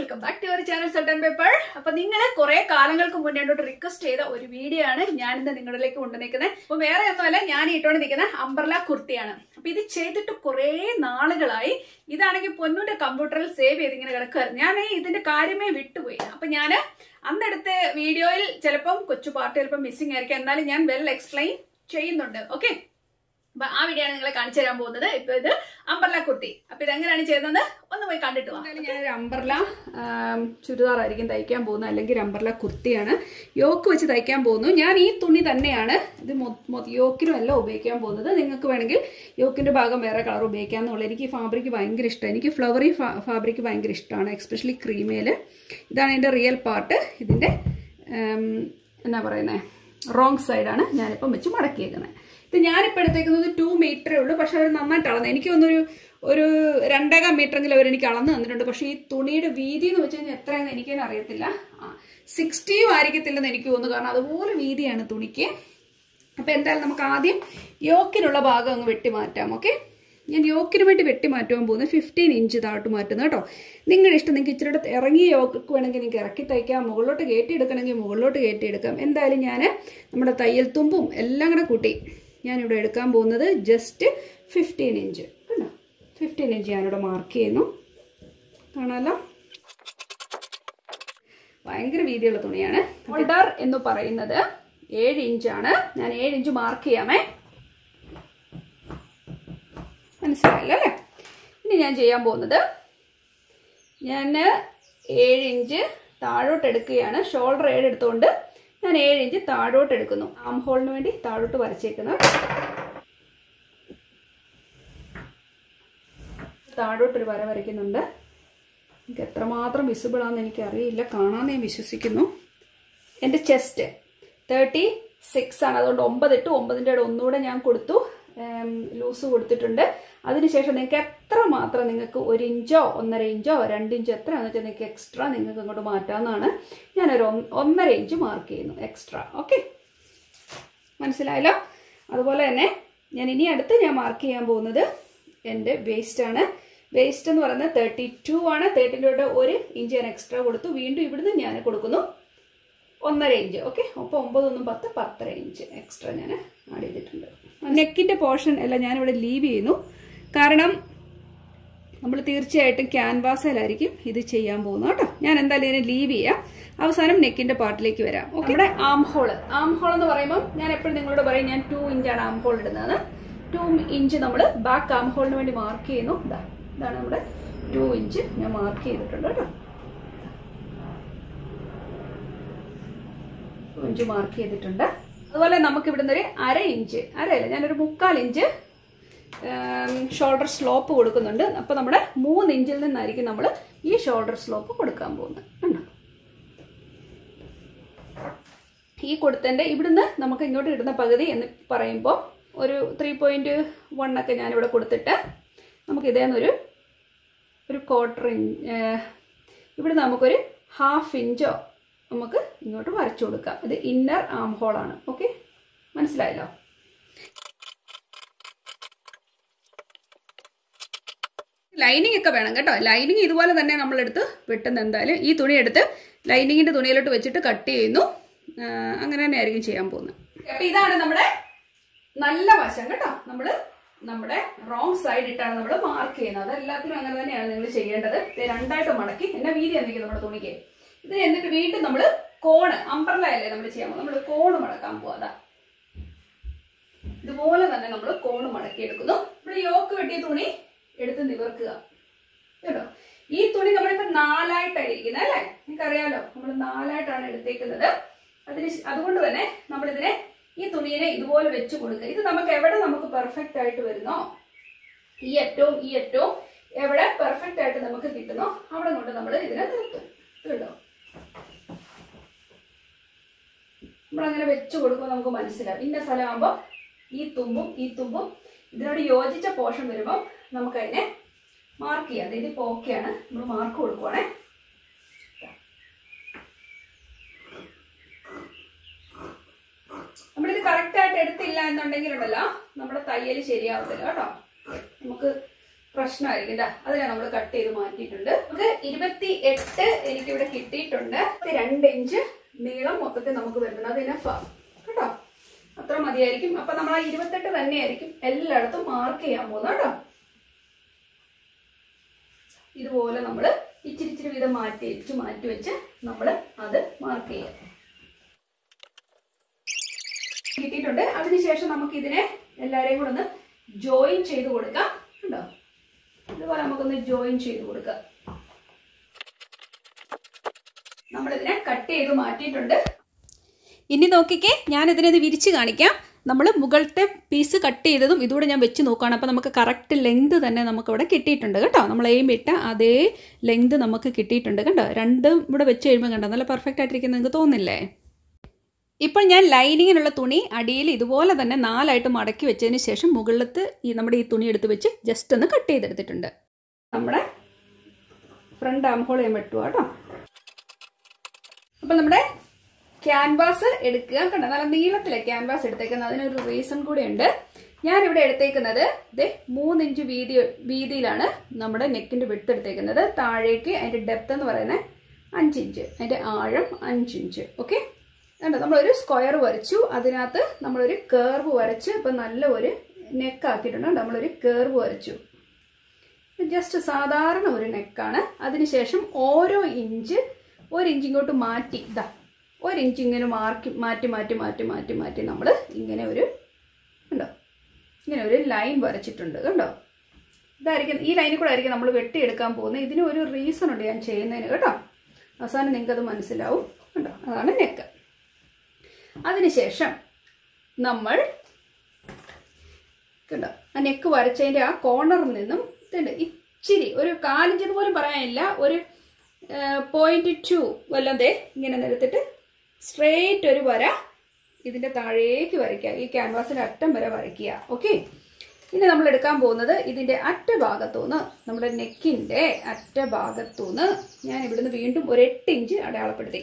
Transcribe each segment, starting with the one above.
Welcome back to your channel സൾട്ടൻ paper അപ്പൊ നിങ്ങൾ കുറെ കാലങ്ങൾക്ക് മുന്നേ റിക്വസ്റ്റ് ചെയ്ത ഒരു വീഡിയോ ആണ് ഞാൻ ഇന്ന് നിങ്ങളിലേക്ക് കൊണ്ടുവന്നിരിക്കുന്നത് അപ്പൊ വേറെ ഒന്നുമല്ല ഞാൻ ഇട്ടുകൊണ്ട് നിൽക്കുന്ന അംബർല കുർത്തിയാണ്. അപ്പൊ ഇത് ചെയ്തിട്ട് കുറെ നാളുകളായി. ഇതാണെങ്കിൽ പൊന്നൂന്റെ കമ്പ്യൂട്ടറിൽ സേവ് ചെയ്ത് ഇങ്ങനെ കിടക്കുമായിരുന്നു ഞാൻ ഇതിന്റെ കാര്യമേ വിട്ടുപോയി. അപ്പൊ ഞാൻ അന്നെടുത്ത വീഡിയോയിൽ ചിലപ്പം കൊച്ചു പാർട്ട് ചിലപ്പോൾ മിസ്സിംഗ് ആയിരിക്കും. എന്നാലും ഞാൻ വെൽ എക്സ്പ്ലെയിൻ ചെയ്യുന്നുണ്ട്. ഓക്കെ ആ വീഡിയോ ആണ് നിങ്ങളെ കാണിച്ചു തരാൻ പോകുന്നത്. ഇപ്പൊ ഇത് അംബർല കുർത്തി അപ്പൊ ഇതെങ്ങനെയാണ് ചെയ്യുന്നത്? ഒന്ന് പോയി കണ്ടിട്ട് പോകാം ഞാനൊരു അംബർല ചുരിദാറായിരിക്കും തയ്ക്കാൻ പോകുന്നത്. അല്ലെങ്കിൽ അംബർല കുർത്തിയാണ്. യോക്ക് വെച്ച് തയ്ക്കാൻ പോകുന്നു. ഞാൻ ഈ തുണി തന്നെയാണ് ഇത് യോക്കിനും അല്ല ഉപയോഗിക്കാൻ പോകുന്നത്. നിങ്ങൾക്ക് വേണമെങ്കിൽ യോക്കിന്റെ ഭാഗം വേറെ കളർ ഉപയോഗിക്കാമെന്നുള്ള. എനിക്ക് ഈ ഫാബ്രിക് ഭയങ്കര ഇഷ്ടമാണ് എനിക്ക് ഫ്ലവറി ഫാബ്രിക് ഭയങ്കര ഇഷ്ടമാണ് എക്സ്പെഷ്യലി ക്രീമേൽ ഇതാണ് എന്റെ റിയൽ പാർട്ട് ഇതിന്റെ എന്നാ പറയുന്നത് റോങ് സൈഡാണ് ഞാനിപ്പം വെച്ച് മടക്കിയേക്കുന്നത് ഇത് ഞാനിപ്പോൾ എടുത്തേക്കുന്നത് ടു മീറ്ററേ ഉള്ളൂ. പക്ഷെ അവർ നന്നായിട്ട് അളന്ന്. എനിക്ക് തോന്നുന്നൊരു ഒരു രണ്ടേകാം മീറ്ററെങ്കിലും അവർ എനിക്ക് അളന്ന് തന്നിട്ടുണ്ട്. പക്ഷേ ഈ തുണിയുടെ വീതി എന്ന് വെച്ച് കഴിഞ്ഞാൽ എത്രയെന്ന് എനിക്കതിന് അറിയത്തില്ല. സിക്സ്റ്റിയും ആയിരിക്കത്തില്ലെന്ന് എനിക്ക് തോന്നുന്നു. കാരണം അതുപോലെ വീതിയാണ് തുണിക്ക്. അപ്പോൾ എന്തായാലും നമുക്ക് ആദ്യം യോക്കിനുള്ള ഭാഗം അങ്ങ് വെട്ടി മാറ്റാം. ഓക്കെ ഞാൻ യോക്കിന് വേണ്ടി വെട്ടി മാറ്റുവാൻ പോകുന്നത് ഫിഫ്റ്റീൻ ഇഞ്ച് താഴ്ത്തു മാറ്റുന്നത് കേട്ടോ. നിങ്ങളുടെ ഇഷ്ടം നിങ്ങൾക്ക് ഇച്ചിരി ഇറങ്ങിയ യോക്ക് വേണമെങ്കിൽ നിങ്ങൾക്ക് ഇറക്കി തയ്ക്കാം മുകളിലോട്ട് കയറ്റി എടുക്കണമെങ്കിൽ മുകളിലോട്ട് കയറ്റി എടുക്കാം എന്തായാലും ഞാൻ നമ്മുടെ തയ്യൽ തുമ്പും എല്ലാം കൂടെ കൂട്ടി ഞാനിവിടെ എടുക്കാൻ പോകുന്നത് ജസ്റ്റ് ഫിഫ്റ്റീൻ ഇഞ്ച് കണ്ടോ? ഫിഫ്റ്റീൻ ഇഞ്ച് ഞാനിവിടെ മാർക്ക് ചെയ്യുന്നു. കാണാമല്ലോ ഭയങ്കര വീതിയുള്ള തുണിയാണ്. ഷോൾഡർ എന്ന് പറയുന്നത് ഏഴ് ഇഞ്ചാണ് ഞാൻ ഏഴ് ഇഞ്ച് മാർക്ക് ചെയ്യാമേ. മനസ്സിലായല്ലോ? അല്ലേ? ഇനി ഞാൻ ചെയ്യാൻ പോകുന്നത് ഞാൻ ഏഴ് ഇഞ്ച് താഴോട്ട് എടുക്കുകയാണ്. ഷോൾഡർ ഏഴ് എടുത്തുകൊണ്ട് ഞാൻ ഏഴ് ഇഞ്ച് താഴോട്ട് എടുക്കുന്നു. ആം ഹോളിന് വേണ്ടി താഴോട്ട് വരച്ചേക്കുന്നു താഴോട്ടൊരു വര വരയ്ക്കുന്നുണ്ട്. എനിക്ക് എത്രമാത്രം വിസിബിൾ ആണെന്ന് എനിക്കറിയില്ല. കാണാമെന്ന് ഞാൻ വിശ്വസിക്കുന്നു. എന്റെ ചെസ്റ്റ് തേർട്ടി സിക്സ് ആണ്. അതുകൊണ്ട് ഒമ്പതിട്ട് ഒമ്പതിന്റെ ഇടം ഒന്നുകൂടെ ഞാൻ കൊടുത്തു. ലൂസ് കൊടുത്തിട്ടുണ്ട്. അതിനുശേഷം നിങ്ങൾക്ക് എത്ര മാത്രം നിങ്ങൾക്ക് ഒരു ഇഞ്ചോ ഒന്നര ഇഞ്ചോ രണ്ട് ഇഞ്ചോ എത്രയാണെന്ന് വെച്ചാൽ നിങ്ങൾക്ക് എക്സ്ട്രാ നിങ്ങൾക്ക് ഇങ്ങോട്ട് മാറ്റാവുന്നതാണ്. ഞാനൊരു ഒന്നര ഇഞ്ച് മാർക്ക് ചെയ്യുന്നു എക്സ്ട്രാ ഓക്കെ മനസ്സിലായല്ലോ? അതുപോലെ തന്നെ ഞാൻ ഇനി അടുത്ത് ഞാൻ മാർക്ക് ചെയ്യാൻ പോകുന്നത് എന്റെ വേസ്റ്റ് ആണ്. വേസ്റ്റ് എന്ന് പറയുന്നത് തേർട്ടി ടു ആണ്. തേർട്ടി തേർട്ടിന്റെ ഒരു ഇഞ്ച് ഞാൻ എക്സ്ട്രാ കൊടുത്തു. വീണ്ടും ഇവിടുന്ന് ഞാൻ കൊടുക്കുന്നു ഒന്നര ഇഞ്ച്. ഓക്കെ അപ്പോൾ ഒമ്പതൊന്നും പത്ത് പത്തര ഇഞ്ച് എക്സ്ട്രാ ഞാൻ ആഡ് ചെയ്തിട്ടുണ്ട്. നെക്കിന്റെ പോർഷൻ എല്ലാം ഞാനിവിടെ ലീവ് ചെയ്യുന്നു. കാരണം നമ്മൾ തീർച്ചയായിട്ടും ക്യാൻവാസിലായിരിക്കും ഇത് ചെയ്യാൻ പോകുന്നത് കേട്ടോ. ഞാൻ എന്തായാലും ഇതിനെ ലീവ് ചെയ്യാം. അവസാനം നെക്കിന്റെ പാർട്ടിലേക്ക് വരാം. നമ്മുടെ ആം ഹോൾ. ആം ഹോൾ എന്ന് പറയുമ്പോൾ ഞാൻ എപ്പോഴും നിങ്ങളോട് പറയും ഞാൻ ടു ഇഞ്ചാണ് ആം ഹോൾ ഇടുന്നത് ടു ഇഞ്ച് നമ്മൾ ബാക്ക് ആം ഹോളിന് വേണ്ടി മാർക്ക് ചെയ്യുന്നു. ഇതാ ഇതാണ് നമ്മുടെ ടു ഇഞ്ച് ഞാൻ മാർക്ക് ചെയ്തിട്ടുണ്ട് കേട്ടോ. ഇഞ്ച് മാർക്ക് ചെയ്തിട്ടുണ്ട്. അതുപോലെ നമുക്ക് ഇവിടുന്ന് ഒരു അര ഇഞ്ച് അരയല്ല ഞാനൊരു മുക്കാൽ ഇഞ്ച് ഷോൾഡർ സ്ലോപ്പ് കൊടുക്കുന്നുണ്ട്. അപ്പോൾ നമ്മുടെ മൂന്ന് ഇഞ്ചിൽ നിന്നായിരിക്കും നമ്മൾ ഈ ഷോൾഡർ സ്ലോപ്പ് കൊടുക്കാൻ പോകുന്നത്. കണ്ടോ? ഈ കൊടുത്തതിന്റെ ഇവിടുന്ന് നമുക്ക് ഇങ്ങോട്ട് ഇടുന്ന പകുതി എന്ന് പറയുമ്പോൾ ഒരു ത്രീ പോയിന്റ് വൺ ഒക്കെ ഞാനിവിടെ കൊടുത്തിട്ട് നമുക്ക് ഇതേന്നൊരു ഒരു ക്വാർട്ടർ ഇഞ്ച് ഇവിടെ നമുക്കൊരു ഹാഫ് ഇഞ്ചോ നമുക്ക് ഇങ്ങോട്ട് വരച്ചു കൊടുക്കാം. ഇത് ഇന്നർ ആം ആണ്. ഓക്കെ മനസ്സിലായല്ലോ? ലൈനിങ് ഒക്കെ വേണം കേട്ടോ. ലൈനിങ് ഇതുപോലെ തന്നെ നമ്മൾ നമ്മളെടുത്ത് വെട്ടുന്ന എന്തായാലും ഈ തുണി എടുത്ത് ലൈനിങ്ങിന്റെ തുണിയിലോട്ട് വെച്ചിട്ട് കട്ട് ചെയ്യുന്നു. അങ്ങനെ തന്നെ ആയിരിക്കും ചെയ്യാൻ പോകുന്നത്. അപ്പൊ ഇതാണ് നമ്മുടെ നല്ല വശം കേട്ടോ. നമ്മൾ നമ്മുടെ റോങ് സൈഡ് ഇട്ടാണ് നമ്മൾ മാർക്ക് ചെയ്യുന്നത്. അതെല്ലാത്തിനും അങ്ങനെ തന്നെയാണ് നിങ്ങൾ ചെയ്യേണ്ടത്. രണ്ടായിട്ട് മടക്കി. എന്നെ വീതി എന്തെങ്കിലും നമ്മുടെ തുണിക്ക്? ഇത് എന്നിട്ട് വീണ്ടും നമ്മൾ കോണ് അമ്പർല അല്ലേ നമ്മൾ ചെയ്യാൻ നമ്മൾ കോണ് മടക്കാൻ പോവാ ഇതുപോലെ തന്നെ നമ്മൾ കോണ് മടക്കി എടുക്കുന്നു നമ്മൾ യോക്ക് വെട്ടിയ തുണി എടുത്ത് നിവർക്കുക. കേട്ടോ? ഈ തുണി നമ്മളിപ്പോ നാലായിട്ടാണ് ഇരിക്കുന്നത് അല്ലേ? നിങ്ങൾക്കറിയാലോ നമ്മൾ നാലായിട്ടാണ് എടുത്തേക്കുന്നത്. അതിന് അതുകൊണ്ട് തന്നെ നമ്മളിതിനെ ഈ തുണിയെ ഇതുപോലെ വെച്ച് കൊടുക്കുക. ഇത് നമുക്ക് എവിടെ നമുക്ക് പെർഫെക്റ്റ് ആയിട്ട് വരുന്നോ? ഈ അറ്റവും ഈ അറ്റവും എവിടെ പെർഫെക്റ്റ് ആയിട്ട് നമുക്ക് കിട്ടുന്നോ? അവിടെ കൊണ്ട് നമ്മൾ ഇതിനെ നിർത്തും. കേട്ടോ? നമ്മളങ്ങനെ വെച്ചു കൊടുക്കുമ്പോൾ നമുക്ക് മനസ്സിലാവും. ഇന്ന സ്ഥലമാകുമ്പോൾ ഈ തുമ്പും ഈ തുമ്പും ഇതിനോട് യോജിച്ച പോഷൻ വരുമ്പോൾ നമുക്കതിനെ മാർക്ക് ചെയ്യാം. അതായത് ഇപ്പോൾ ഓക്കെയാണ് നമ്മൾ മാർക്ക് കൊടുക്കുവാണേ. നമ്മളിത് കറക്റ്റായിട്ട് എടുത്തില്ല എന്നുണ്ടെങ്കിലുണ്ടല്ലോ നമ്മുടെ തയ്യൽ ശരിയാവത്തില്ല കേട്ടോ. നമുക്ക് പ്രശ്നമായിരിക്കും. ഇതാ അതിനെ നമ്മൾ കട്ട് ചെയ്ത് മാറ്റിയിട്ടുണ്ട്. നമുക്ക് ഇരുപത്തി എട്ട് എനിക്കിവിടെ കിട്ടിയിട്ടുണ്ട്. രണ്ട് ഇഞ്ച് നീളം മൊത്തത്തിൽ നമുക്ക് വരുന്നത് അത് ഇനഫാ കേട്ടോ? അത്ര മതിയായിരിക്കും. അപ്പൊ നമ്മൾ ആ ഇരുപത്തെട്ട് തന്നെയായിരിക്കും എല്ലായിടത്തും മാർക്ക് ചെയ്യാൻ പോകുന്നത് കേട്ടോ? ഇതുപോലെ നമ്മൾ ഇച്ചിരി ഇച്ചിരി വീതം മാറ്റി വെച്ച് മാറ്റി വെച്ച് നമ്മൾ അത് മാർക്ക് ചെയ്യാം. കിട്ടിയിട്ടുണ്ട്. അതിനുശേഷം നമുക്ക് ഇതിനെ എല്ലാവരെയും കൂടെ ഒന്ന് ജോയിൻ ചെയ്ത് കൊടുക്കാം. ഉണ്ടോ ഇതുപോലെ നമുക്കൊന്ന് ജോയിൻ ചെയ്ത് കൊടുക്കാം. നമ്മളിതിനെ കട്ട് ചെയ്ത് മാറ്റിയിട്ടുണ്ട്. ഇനി നോക്കിക്കേ ഇതിനെ വിരിച്ച് കാണിക്കാം. നമ്മൾ മുകളിലത്തെ പീസ് കട്ട് ചെയ്തതും ഇതുകൂടെ ഞാൻ വെച്ച് നോക്കുകയാണ് അപ്പോൾ നമുക്ക് കറക്റ്റ് ലെങ്ത് തന്നെ നമുക്കിവിടെ കിട്ടിയിട്ടുണ്ട് കേട്ടോ. നമ്മൾ എയിം ഇട്ട അതേ ലെങ്ത് നമുക്ക് കിട്ടിയിട്ടുണ്ട് കണ്ടോ രണ്ടും ഇവിടെ വെച്ച് കഴിയുമ്പോൾ കണ്ടോ? നല്ല പെർഫെക്റ്റ് ആയിട്ടിരിക്കുന്നത് നിങ്ങൾക്ക് തോന്നില്ലേ? ഇപ്പോൾ ഞാൻ ലൈനിങ്ങിനുള്ള തുണി അടിയിൽ ഇതുപോലെ തന്നെ നാലായിട്ട് മടക്കി വെച്ചതിന് ശേഷം മുകളിലത്ത് ഈ നമ്മുടെ ഈ തുണി എടുത്ത് വെച്ച് ജസ്റ്റ് ഒന്ന് കട്ട് ചെയ്തെടുത്തിട്ടുണ്ട്. നമ്മുടെ ഫ്രണ്ട് ആം ഹോൾ ഞാൻ വെട്ടുക കേട്ടോ? അപ്പം നമ്മുടെ ക്യാൻവാസ് എടുക്കുക കണ്ടോ? നല്ല നീളത്തിലെ ക്യാൻവാസ് എടുത്തേക്കുന്നത്. അതിനൊരു റീസൺ കൂടെ ഉണ്ട് ഞാൻ ഇവിടെ എടുത്തേക്കുന്നത് ഇത് മൂന്നിഞ്ച് വീതി വീതിയിലാണ് നമ്മുടെ നെക്കിന്റെ വിട്ട് എടുത്തേക്കുന്നത്. താഴേക്ക് അതിന്റെ ഡെപ്ത് എന്ന് പറയുന്നത് അഞ്ചിഞ്ച് അതിന്റെ ആഴം അഞ്ചിഞ്ച്. ഓക്കെ കണ്ടോ നമ്മളൊരു സ്ക്വയർ വരച്ചു. അതിനകത്ത് നമ്മളൊരു കേർവ് വരച്ച് ഇപ്പം നല്ല ഒരു നെക്ക് ആക്കിയിട്ടുണ്ട്. നമ്മളൊരു കേർവ് വരച്ചു. ജസ്റ്റ് സാധാരണ ഒരു നെക്കാണ് അതിനുശേഷം ഓരോ ഇഞ്ച് ഒരു ഇഞ്ച് ഇങ്ങോട്ട് മാറ്റി ഇതാ ഒരു ഇഞ്ച് ഇങ്ങനെ മാർക്ക് മാറ്റി മാറ്റി മാറ്റി മാറ്റി മാറ്റി നമ്മൾ ഇങ്ങനെ ഒരു കണ്ടോ ഇങ്ങനെ ഒരു ലൈൻ വരച്ചിട്ടുണ്ട് കണ്ടോ. ഇതായിരിക്കും ഈ ലൈനിൽ കൂടെ ആയിരിക്കും നമ്മൾ വെട്ടിയെടുക്കാൻ പോകുന്നത്. ഇതിന് ഒരു റീസൺ ഉണ്ട് ഞാൻ ചെയ്യുന്നതിന് കേട്ടോ. അവസാനം നിങ്ങൾക്കത് മനസ്സിലാവും കണ്ടോ. അതാണ് നെക്ക് അതിനുശേഷം നമ്മൾ കണ്ടോ? ആ നെക്ക് വരച്ചതിന്റെ ആ കോർണറിൽ നിന്നും ഇതുണ്ട്. ഇച്ചിരി ഒരു കാലിഞ്ചെന്ന് പോലും പറയാനില്ല. ഒരു പോയിന്റ് ടു വല്ലതേ ഇങ്ങനെ നിരത്തിട്ട് സ്ട്രെയിറ്റ് ഒരു വര ഇതിന്റെ താഴേക്ക് വരയ്ക്കുക. ഈ ക്യാൻവാസിന്റെ അറ്റം വരെ വരയ്ക്കുക. ഓക്കെ ഇനി നമ്മൾ എടുക്കാൻ പോകുന്നത് ഇതിന്റെ അറ്റ ഭാഗത്തുനിന്ന് നമ്മുടെ നെക്കിന്റെ അറ്റ ഭാഗത്തുനിന്ന് ഞാൻ ഇവിടുന്ന് വീണ്ടും ഒരു എട്ട് ഇഞ്ച് അടയാളപ്പെടുത്തി.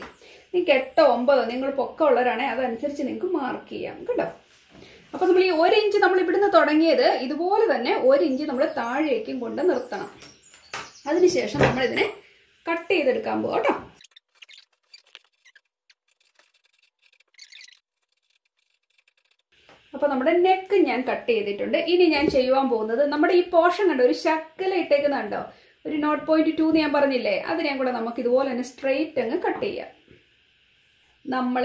നിങ്ങൾക്ക് എട്ടോ ഒമ്പതോ നിങ്ങൾ പൊക്കമുള്ളവരാണെങ്കിൽ അതനുസരിച്ച് നിങ്ങൾക്ക് മാർക്ക് ചെയ്യാം കേട്ടോ അപ്പൊ നമ്മൾ ഈ ഒരു ഇഞ്ച് നമ്മൾ ഇവിടുന്ന് തുടങ്ങിയത് ഇതുപോലെ തന്നെ ഒരു ഇഞ്ച് നമ്മൾ താഴേക്കും കൊണ്ട് നിർത്തണം. അതിനുശേഷം നമ്മൾ ഇതിനെ കട്ട് ചെയ്തെടുക്കാൻ പോകും കേട്ടോ? അപ്പൊ നമ്മുടെ നെക്ക് ഞാൻ കട്ട് ചെയ്തിട്ടുണ്ട്. ഇനി ഞാൻ ചെയ്യുവാൻ പോകുന്നത് നമ്മുടെ ഈ പോർഷൻ കണ്ടോ ഒരു ശക്കല ഇട്ടേക്കുന്നുണ്ടോ ഒരു നോട്ട് പോയിന്റ് ടു എന്ന് ഞാൻ പറഞ്ഞില്ലേ? അതിനെയും കൂടെ നമുക്ക് ഇതുപോലെ തന്നെ സ്ട്രെയിറ്റ് അങ്ങ് കട്ട് ചെയ്യാം. നമ്മൾ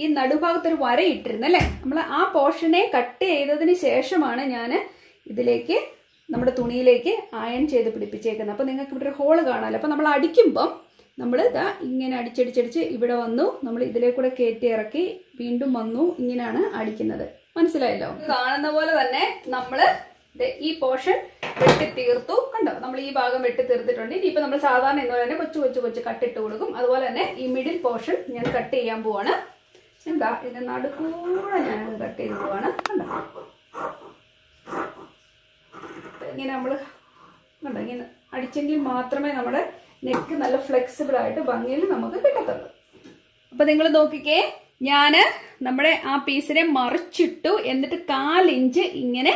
ഈ നടുഭാഗത്തൊരു ഒരു വര ഇട്ടിരുന്നല്ലേ നമ്മൾ ആ പോർഷനെ കട്ട് ചെയ്തതിന് ശേഷമാണ് ഞാൻ ഇതിലേക്ക് നമ്മുടെ തുണിയിലേക്ക് അയൺ ചെയ്ത് പിടിപ്പിച്ചേക്കുന്നത്. അപ്പോൾ നിങ്ങൾക്ക് ഇവിടെ ഒരു ഹോൾ കാണാമല്ലോ അപ്പോൾ നമ്മൾ അടിക്കുമ്പം നമ്മൾ ഇതാ ഇങ്ങനെ അടിച്ചടിച്ചടിച്ച് ഇവിടെ വന്നു. നമ്മൾ ഇതിലേക്കൂടെ കൂടെ കയറ്റി ഇറക്കി വീണ്ടും വന്നു. ഇങ്ങനെയാണ് അടിക്കുന്നത്. മനസ്സിലായല്ലോ? കാണുന്ന പോലെ തന്നെ നമ്മൾ ഈ പോർഷൻ വെട്ടി തീർത്തു. കണ്ടോ? നമ്മൾ ഈ ഭാഗം വെട്ടി തീർത്തിട്ടുണ്ട്. ഇനിയിപ്പോൾ നമ്മൾ സാധാരണ എന്ന് തന്നെ കൊച്ചു കൊച്ചു കൊച്ചു കട്ടിട്ട് കൊടുക്കും. അതുപോലെ തന്നെ ഈ മിഡിൽ പോർഷൻ ഞാൻ കട്ട് ചെയ്യാൻ പോവാണ്. എന്താ? ഇതിന്റെ നടുക്കൂടെ ഞാൻ കട്ട് ചെയ്ത് പോവാണ്. കണ്ടോ? ഇങ്ങനെ നമ്മൾ കണ്ടോ? ഇങ്ങനെ അടിച്ചെങ്കിൽ മാത്രമേ നമ്മുടെ നെക്ക് നല്ല ഫ്ലെക്സിബിൾ ആയിട്ട് ഭംഗിയിൽ നമുക്ക് കിട്ടത്തുള്ളൂ. അപ്പൊ നിങ്ങൾ നോക്കിക്കേ ഞാൻ നമ്മുടെ ആ പീസിനെ മറിച്ചിട്ടു. എന്നിട്ട് കാലിഞ്ച് ഇങ്ങനെ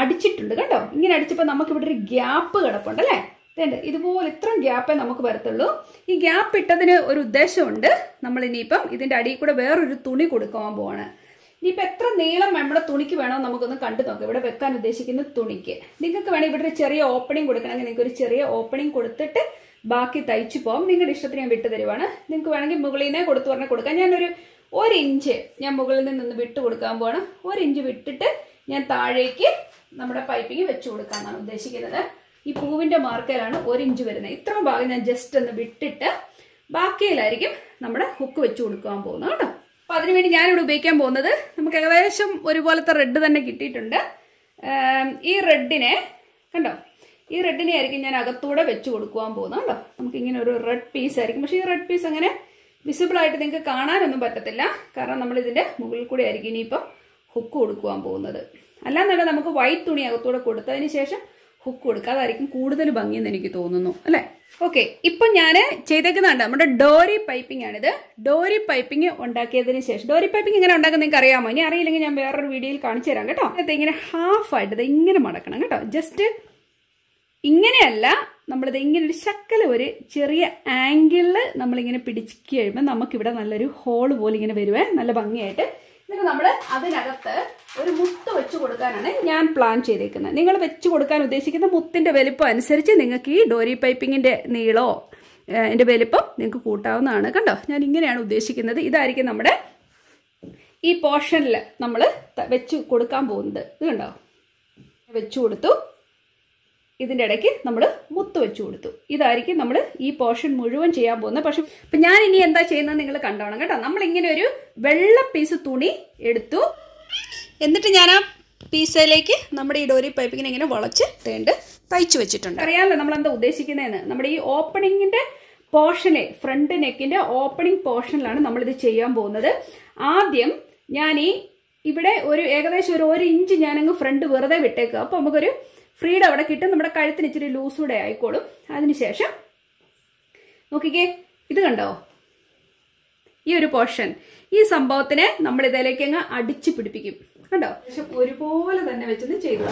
അടിച്ചിട്ടുണ്ട് കേട്ടോ. ഇങ്ങനെ അടിച്ചപ്പോൾ നമുക്ക് ഇവിടെ ഒരു ഗ്യാപ്പ് കിടപ്പുണ്ട് അല്ലേ? ഇതേണ്ട. ഇതുപോലെ ഇത്രയും ഗ്യാപ്പേ നമുക്ക് വരത്തുള്ളൂ. ഈ ഗ്യാപ്പ് ഇട്ടതിന് ഒരു ഉദ്ദേശമുണ്ട്. നമ്മൾ ഇനിയിപ്പം ഇതിന്റെ അടിയിൽ കൂടെ വേറൊരു തുണി കൊടുക്കാൻ പോവാണ്. ഇനിയിപ്പോൾ എത്ര നീളം നമ്മുടെ തുണിക്ക് വേണോ നമുക്കൊന്ന് കണ്ടു നോക്കാം. ഇവിടെ വെക്കാൻ ഉദ്ദേശിക്കുന്ന തുണിക്ക്. നിങ്ങൾക്ക് വേണമെങ്കിൽ ഇവിടെ ഒരു ചെറിയ ഓപ്പണിംഗ് കൊടുക്കണമെങ്കിൽ നിങ്ങൾക്ക് ഒരു ചെറിയ ഓപ്പണിംഗ് കൊടുത്തിട്ട് ബാക്കി തയ്ച്ചു പോകാം നിങ്ങളുടെ ഇഷ്ടത്തിന് ഞാൻ വിട്ടു തരുവാണ്. നിങ്ങൾക്ക് വേണമെങ്കിൽ മുകളിനെ കൊടുത്തു പറഞ്ഞാൽ കൊടുക്കാം. ഞാനൊരു ഒരു ഇഞ്ച് ഞാൻ മുകളിൽ നിന്ന് വിട്ട് കൊടുക്കാൻ പോവാണ്. ഒരു ഇഞ്ച് വിട്ടിട്ട് ഞാൻ താഴേക്ക് നമ്മുടെ പൈപ്പിങ് വെച്ചു കൊടുക്കാന്നാണ് ഉദ്ദേശിക്കുന്നത്. ഈ പൂവിന്റെ മാർക്കയിലാണ് ഒരു ഇഞ്ച് വരുന്നത്. ഇത്ര ഭാഗം ഞാൻ ജസ്റ്റ് ഒന്ന് വിട്ടിട്ട് ബാക്കിയിലായിരിക്കും നമ്മുടെ ഹുക്ക് വെച്ച് കൊടുക്കാൻ പോകുന്നത് കേട്ടോ. അപ്പൊ അതിനുവേണ്ടി ഞാനിവിടെ ഉപയോഗിക്കാൻ പോകുന്നത് നമുക്ക് ഏകദേശം ഒരുപോലത്തെ റെഡ് തന്നെ കിട്ടിയിട്ടുണ്ട്. ഈ റെഡിനെ കണ്ടോ? ഈ റെഡിനെ ആയിരിക്കും ഞാൻ അകത്തൂടെ വെച്ച് കൊടുക്കുവാൻ പോകുന്നത് കേട്ടോ. നമുക്ക് ഇങ്ങനെ ഒരു റെഡ് പീസ് ആയിരിക്കും. പക്ഷേ ഈ റെഡ് പീസ് അങ്ങനെ വിസിബിൾ ആയിട്ട് നിങ്ങൾക്ക് കാണാനൊന്നും പറ്റത്തില്ല. കാരണം നമ്മൾ ഇതിന്റെ മുകളിൽ കൂടെ ആയിരിക്കും ഇനിയിപ്പം ഹുക്ക് കൊടുക്കുവാൻ പോകുന്നത്. അല്ലാന്നുണ്ടെങ്കിൽ നമുക്ക് വൈറ്റ് തുണി അകത്തൂടെ കൊടുത്തതിന് ശേഷം ഹുക്ക് കൊടുക്കുക. അതായിരിക്കും കൂടുതൽ ഭംഗിയെന്ന് എനിക്ക് തോന്നുന്നു അല്ലേ? ഓക്കെ ഇപ്പം ഞാൻ ചെയ്തേക്കുന്നുണ്ട് നമ്മുടെ ഡോറി പൈപ്പിംഗ് ആണിത്. ഡോറി പൈപ്പിംഗ് ഉണ്ടാക്കിയതിന് ശേഷം ഡോറി പൈപ്പിംഗ് ഇങ്ങനെ ഉണ്ടാക്കുന്ന നിങ്ങൾക്ക് അറിയാമോ? ഇനി അറിയില്ലെങ്കിൽ ഞാൻ വേറൊരു വീഡിയോയിൽ കാണിച്ചു തരാം കേട്ടോ. അത് ഇങ്ങനെ ഹാഫ് ആയിട്ട് ഇത് ഇങ്ങനെ മടക്കണം കേട്ടോ. ജസ്റ്റ് ഇങ്ങനെയല്ല നമ്മളിത് ഇങ്ങനെ ഒരു ശക്കല ഒരു ചെറിയ ആംഗിളിൽ നമ്മളിങ്ങനെ പിടിച്ച് കഴിയുമ്പോൾ നമുക്കിവിടെ നല്ലൊരു ഹോൾ പോലെ ഇങ്ങനെ വരുവേ. നല്ല ഭംഗിയായിട്ട് എന്നിട്ട് നമ്മൾ അതിനകത്ത് ഒരു മുത്ത് വെച്ച് കൊടുക്കാനാണ് ഞാൻ പ്ലാൻ ചെയ്തേക്കുന്നത്. നിങ്ങൾ വെച്ച് കൊടുക്കാൻ ഉദ്ദേശിക്കുന്ന മുത്തിന്റെ വലിപ്പം അനുസരിച്ച് നിങ്ങൾക്ക് ഈ ഡോരി പൈപ്പിങ്ങിന്റെ നീളോ എന്റെ വലിപ്പം നിങ്ങൾക്ക് കൂട്ടാവുന്നതാണ് കണ്ടോ? ഞാൻ ഇങ്ങനെയാണ് ഉദ്ദേശിക്കുന്നത്. ഇതായിരിക്കും നമ്മുടെ ഈ പോർഷനിൽ നമ്മൾ വെച്ച് കൊടുക്കാൻ പോകുന്നത്. ഇത് കണ്ടോ? വെച്ചു കൊടുത്തു. ഇതിന്റെ ഇടയ്ക്ക് നമ്മൾ മുത്ത് വെച്ചു കൊടുത്തു. ഇതായിരിക്കും നമ്മൾ ഈ പോർഷൻ മുഴുവൻ ചെയ്യാൻ പോകുന്നത് പക്ഷെ. ഇപ്പം ഞാൻ ഇനി എന്താ ചെയ്യുന്നത് നിങ്ങൾ കണ്ടോണം കേട്ടോ. നമ്മളിങ്ങനെ ഒരു വെള്ള പീസ് തുണി എടുത്തു. എന്നിട്ട് ഞാൻ ആ പീസയിലേക്ക് നമ്മുടെ ഈ ഡോരി പൈപ്പിങ്ങിനെ ഇങ്ങനെ വളച്ച് തേണ്ട് തയ്ച്ചു വെച്ചിട്ടുണ്ട്. അറിയാമല്ലോ നമ്മൾ എന്താ ഉദ്ദേശിക്കുന്നതെന്ന്. നമ്മുടെ ഈ ഓപ്പണിങ്ങിന്റെ പോർഷനെ ഫ്രണ്ട് നെക്കിന്റെ ഓപ്പണിംഗ് പോർഷനിലാണ് നമ്മളിത് ചെയ്യാൻ പോകുന്നത്. ആദ്യം ഞാൻ ഈ ഇവിടെ ഒരു ഏകദേശം ഒരു ഒരു ഇഞ്ച് ഞാനങ്ങ് ഫ്രണ്ട് വെറുതെ വിട്ടേക്കുക അപ്പോൾ നമുക്കൊരു ഫ്രീഡം അവിടെ കിട്ടും. നമ്മുടെ കഴുത്തിന് ഇച്ചിരി ലൂസ് കൂടെ ആയിക്കോളും. അതിനുശേഷം നോക്കിക്കേ ഇത് കണ്ടോ? ഈ ഒരു പോർഷൻ ഈ സംഭവത്തിനെ നമ്മൾ ഇതിലേക്ക് അങ്ങ് അടിച്ചു പിടിപ്പിക്കും. കണ്ടോ? പക്ഷെ ഒരുപോലെ തന്നെ വെച്ചൊന്ന് ചെയ്തു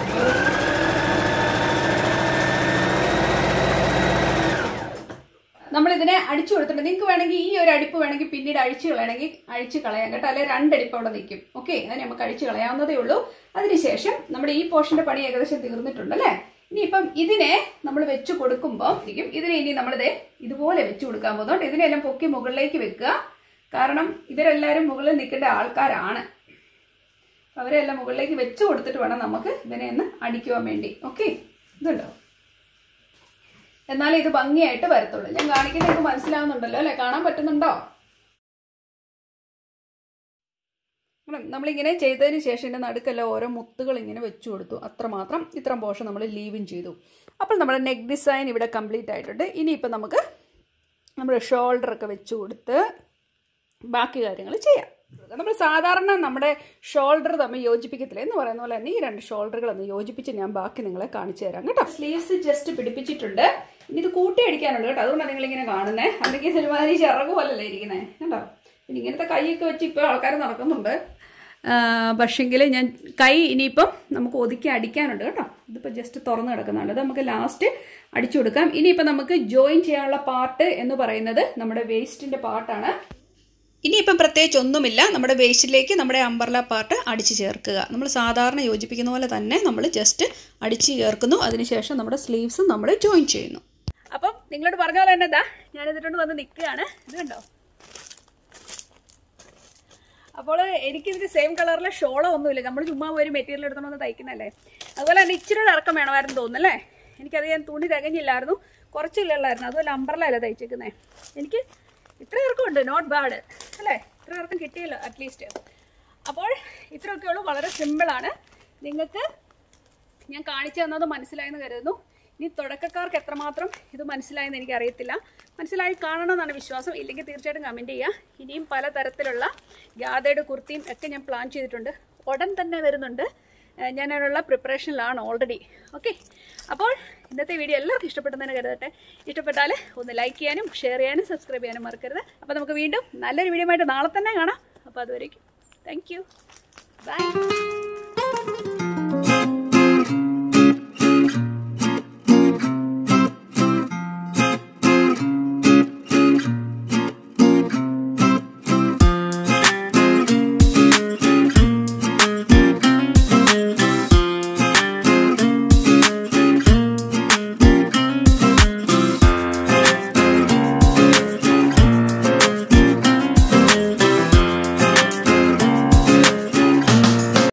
നമ്മൾ ഇതിനെ അടിച്ചു കൊടുത്തിട്ട് നിങ്ങൾക്ക് വേണമെങ്കിൽ ഈ ഒരു അടിപ്പ് വേണമെങ്കിൽ പിന്നീട് അഴിച്ചു കളയണമെങ്കിൽ അഴിച്ചു കളയാം കേട്ടോ. അല്ലെ രണ്ടടിപ്പ് അവിടെ നിൽക്കും. ഓക്കെ അതിനെ നമുക്ക് അഴിച്ചു കളയാവുന്നതേ ഉള്ളൂ. അതിനുശേഷം നമ്മുടെ ഈ പോർഷന്റെ പണി ഏകദേശം തീർന്നിട്ടുണ്ട് അല്ലേ? ഇനിയിപ്പം ഇതിനെ നമ്മൾ വെച്ച് കൊടുക്കുമ്പോൾ ഇതിനെ ഇനി നമ്മളിത് ഇതുപോലെ വെച്ച് കൊടുക്കാൻ പോകുന്നുണ്ട്. ഇതിനെല്ലാം പൊക്കി മുകളിലേക്ക് വെക്കുക. കാരണം ഇവരെല്ലാവരും മുകളിൽ നിൽക്കേണ്ട ആൾക്കാരാണ്. അവരെല്ലാം മുകളിലേക്ക് വെച്ച് കൊടുത്തിട്ട് വേണം നമുക്ക് ഇതിനെ ഒന്ന് അടിക്കുവാൻ വേണ്ടി. ഓക്കെ ഇതുണ്ടോ? എന്നാലേ ഇത് ഭംഗിയായിട്ട് വരത്തുള്ളൂ. ഞാൻ കാണിക്കുന്നത് നിങ്ങൾക്ക് മനസ്സിലാവുന്നുണ്ടല്ലോ അല്ലെ? കാണാൻ പറ്റുന്നുണ്ടോ? നമ്മളിങ്ങനെ ചെയ്തതിന് ശേഷം എന്റെ നടുക്കെല്ലാം ഓരോ മുത്തുകൾ ഇങ്ങനെ വെച്ചു കൊടുത്തു. അത്രമാത്രം ഇത്ര പോർഷൻ നമ്മൾ ലീവും ചെയ്തു. അപ്പോൾ നമ്മുടെ നെക്ക് ഡിസൈൻ ഇവിടെ കംപ്ലീറ്റ് ആയിട്ടുണ്ട്. ഇനിയിപ്പോൾ നമുക്ക് നമ്മുടെ ഷോൾഡറൊക്കെ വെച്ച് കൊടുത്ത് ബാക്കി കാര്യങ്ങൾ ചെയ്യാം. നമ്മൾ സാധാരണ നമ്മുടെ ഷോൾഡർ തമ്മിൽ യോജിപ്പിക്കത്തില്ല എന്ന് പറയുന്ന പോലെ തന്നെ ഈ രണ്ട് ഷോൾഡറുകൾ ഒന്ന് യോജിപ്പിച്ച് ഞാൻ ബാക്കി നിങ്ങളെ കാണിച്ചു തരാം കേട്ടോ. സ്ലീവ്സ് ജസ്റ്റ് പിടിപ്പിച്ചിട്ടുണ്ട്. ഇനി ഇത് കൂട്ടി അടിക്കാനുണ്ട് കേട്ടോ. അതുകൊണ്ടാണ് നിങ്ങളിങ്ങനെ കാണുന്നത് അല്ലെങ്കിൽ ഒരുമാതിരി ചിറക് പോലല്ലേ ഇരിക്കുന്നത് കേട്ടോ. പിന്നെ ഇങ്ങനത്തെ കൈയൊക്കെ വെച്ച് ഇപ്പോൾ ആൾക്കാർ നടക്കുന്നുണ്ട്. പക്ഷെങ്കിൽ ഞാൻ കൈ ഇനിയിപ്പം നമുക്ക് ഒതുക്കി അടിക്കാനുണ്ട് കേട്ടോ. ഇതിപ്പോൾ ജസ്റ്റ് തുറന്ന് കിടക്കുന്നുണ്ട്. അത് നമുക്ക് ലാസ്റ്റ് അടിച്ചു കൊടുക്കാം. ഇനിയിപ്പോൾ നമുക്ക് ജോയിൻ ചെയ്യാനുള്ള പാർട്ട് എന്ന് പറയുന്നത് നമ്മുടെ വേസ്റ്റിന്റെ പാർട്ടാണ് ഇനിയിപ്പം പ്രത്യേകിച്ച് ഒന്നുമില്ല. നമ്മുടെ വേസ്റ്റിലേക്ക് നമ്മുടെ അമ്പർല പാർട്ട് അടിച്ച് ചേർക്കുക. നമ്മൾ സാധാരണ യോജിപ്പിക്കുന്ന പോലെ തന്നെ നമ്മൾ ജസ്റ്റ് അടിച്ച് ചേർക്കുന്നു. അതിനുശേഷം നമ്മുടെ സ്ലീവ്സും നമ്മൾ ജോയിൻ ചെയ്യുന്നു. അപ്പം നിങ്ങളോട് പറഞ്ഞ പോലെ തന്നെ എന്താ ഞാൻ ഇതിട്ടുണ്ട് വന്ന് നിൽക്കുകയാണ്. ഇത് കണ്ടോ? അപ്പോൾ എനിക്കിതിന് സെയിം കളറിലെ ഷോളോ ഒന്നുമില്ല. നമ്മൾ ചുമ്മാ ഒരു മെറ്റീരിയൽ എടുത്തോണ്ട് വന്ന് തയ്ക്കുന്നല്ലേ അതുപോലെ തന്നെ ഇച്ചിരി ഇറക്കം വേണമായിരുന്നു തോന്നുന്നല്ലേ എനിക്കത് ഞാൻ തുണി തികഞ്ഞില്ലായിരുന്നു. കുറച്ചില്ലായിരുന്നു അതുപോലെ അമ്പർലല്ല തയ്ച്ചേക്കുന്നത് എനിക്ക് ഇത്ര ഇറക്കമുണ്ട്. നോട്ട് ബാഡ് അല്ലേ? ഇത്ര നേരത്തും കിട്ടിയല്ലോ അറ്റ്ലീസ്റ്റ് അപ്പോൾ ഇത്രയൊക്കെ ഉള്ളൂ വളരെ സിമ്പിളാണ് നിങ്ങൾക്ക് ഞാൻ കാണിച്ചു തന്നത് മനസ്സിലായെന്ന് കരുതുന്നു. ഇനി തുടക്കക്കാർക്ക് എത്രമാത്രം ഇത് മനസ്സിലായെന്ന് എനിക്ക് അറിയത്തില്ല. മനസ്സിലായി കാണണമെന്നാണ് വിശ്വാസം. ഇല്ലെങ്കിൽ തീർച്ചയായിട്ടും കമന്റ് ചെയ്യുക. ഇനിയും പലതരത്തിലുള്ള ഗാഥയുടെ കുർത്തിയും ഒക്കെ ഞാൻ പ്ലാൻ ചെയ്തിട്ടുണ്ട്. ഉടൻ തന്നെ വരുന്നുണ്ട്. ഞാൻ അതിനുള്ള പ്രിപ്പറേഷനിലാണ് ഓൾറെഡി ഓക്കെ അപ്പോൾ ഇന്നത്തെ വീഡിയോ എല്ലാവർക്കും ഇഷ്ടപ്പെട്ടെന്ന് കരുതട്ടെ. ഇഷ്ടപ്പെട്ടാൽ ഒന്ന് ലൈക്ക് ചെയ്യാനും ഷെയർ ചെയ്യാനും സബ്സ്ക്രൈബ് ചെയ്യാനും മറക്കരുത്. അപ്പോൾ നമുക്ക് വീണ്ടും നല്ലൊരു വീഡിയോ ആയിട്ട് നാളെ തന്നെ കാണാം. അപ്പോൾ അതുവരേക്കും. Thank you by